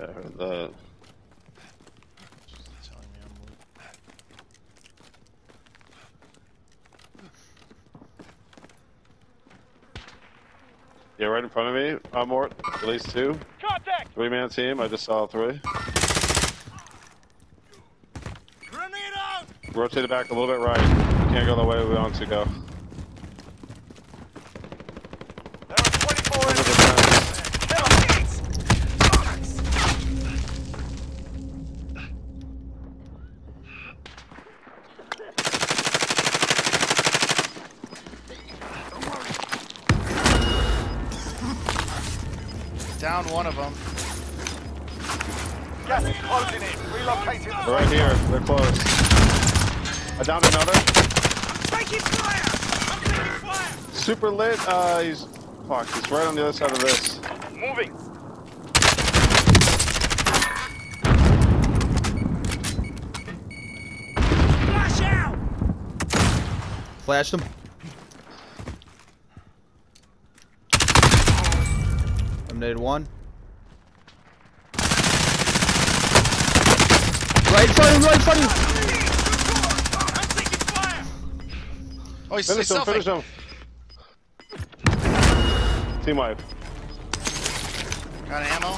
Yeah, I heard that. She's telling me I'm moving. Yeah, right in front of me. Uh, Mort, at least two. Contact! Three man team. I just saw three. Grenade out! Rotate it back a little bit right. We can't go the way we want to go. There are 24 Over the enemies. fence. Kill him! Down one of them. Gas is closing in. Relocating the They're right here. They're close. I downed another. Taking fire! I'm taking fire! Super lit. Uh, he's fuck. He's right on the other side of this. Moving. Flash out! Flashed him. Eliminated one. Right in front of you, right in front of you. I'm taking fire! Oh, he's, Finish him. Finish him. Team wipe. Got ammo.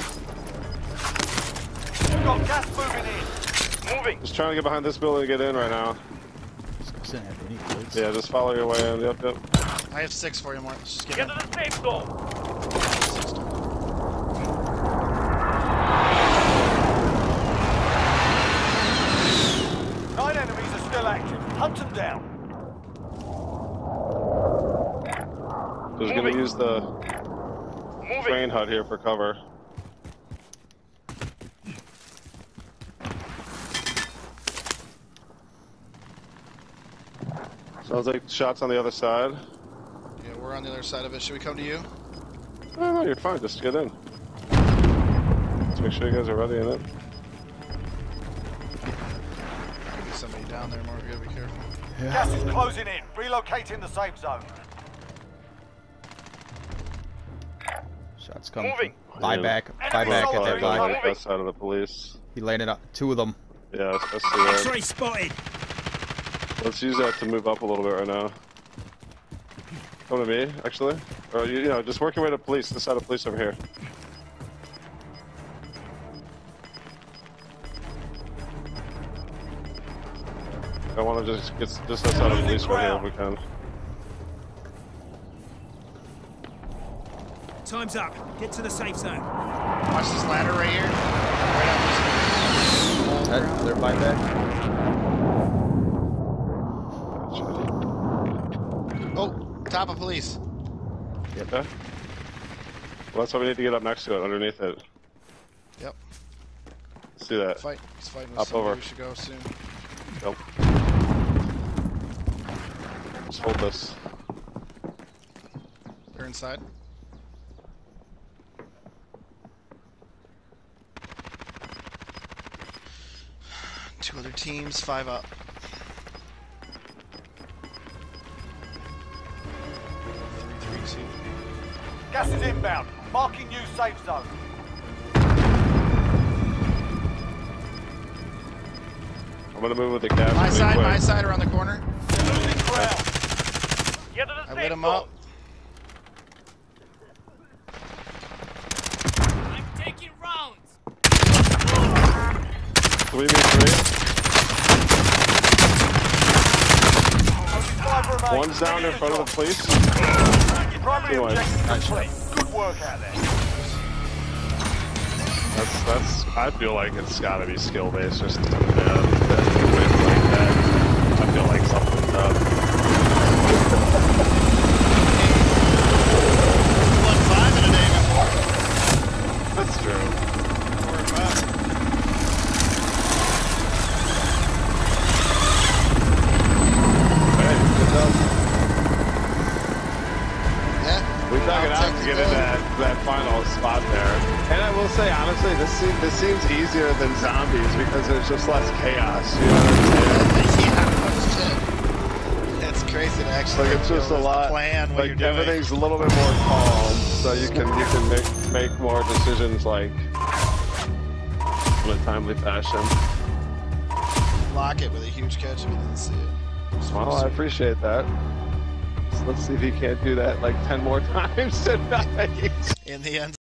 We've got gas moving in. Moving. Just trying to get behind this building to get in right now. This have any. Yeah, just follow your way in. Yep, yep. I have six for you, Mark. Just get Get in. to the safe zone. Just gonna use the Moving. train hut here for cover. Sounds like shots on the other side. Yeah, we're on the other side of it. Should we come to you? No, no, you're fine. Just get in. Let's make sure you guys are ready in it. Could be somebody down there, Mark. You gotta be careful. Gas is closing in. Relocating the safe zone. Shots coming. Moving. Buy Yeah. back. Buy back at that incoming. guy. Like that side of the police. He landed up. Two of them. Yeah, I see that. X-ray spotted. Let's use that to move up a little bit right now. Come to me, actually. Or, you, you know, just work your way to police, this side of police over here. I want to just get just that side of police right here if we can. Time's up. Get to the safe zone. Watch this ladder right here. Right on this. That, their buyback. Oh, top of police. Okay. Well, that's why we need to get up next to it, underneath it. Yep. Let's do that. Fight. He's fighting with Up over. We should go soon. Nope. Just hold this. They're inside. Two other teams, five up. Three, three, two. Gas is inbound. Marking new safe zone. I'm gonna move with the gas. My really side, quick. my side, around the corner. Losing ground. Get to the I safe lit him zone. up. 3v3. One's down in front of the police. Primary objective. Good work out there. That's, that's, I feel like it's gotta be skill based Just. Yeah, that, that, like that. I feel like something's up. Spot there. And I will say, honestly, this seems, this seems easier than zombies because there's just less chaos. You know what I'm saying? yeah, shit. That's crazy to actually Like it's just a lot. plan what like you're doing. everything's a little bit more calm, so you can you can make make more decisions like in a timely fashion. Lock it with a huge catch if you didn't see it. Well, I appreciate that. So let's see if he can't do that like 10 more times tonight. In the end